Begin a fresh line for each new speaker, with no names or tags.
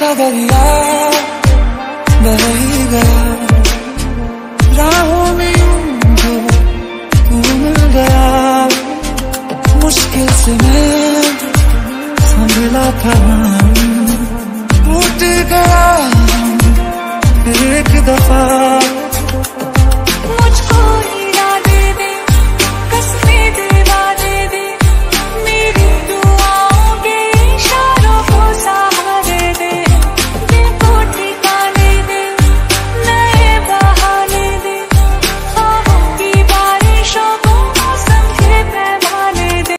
दरिया बह ही राहों में जो मिल गया। मुश्किल से मैं संभला था।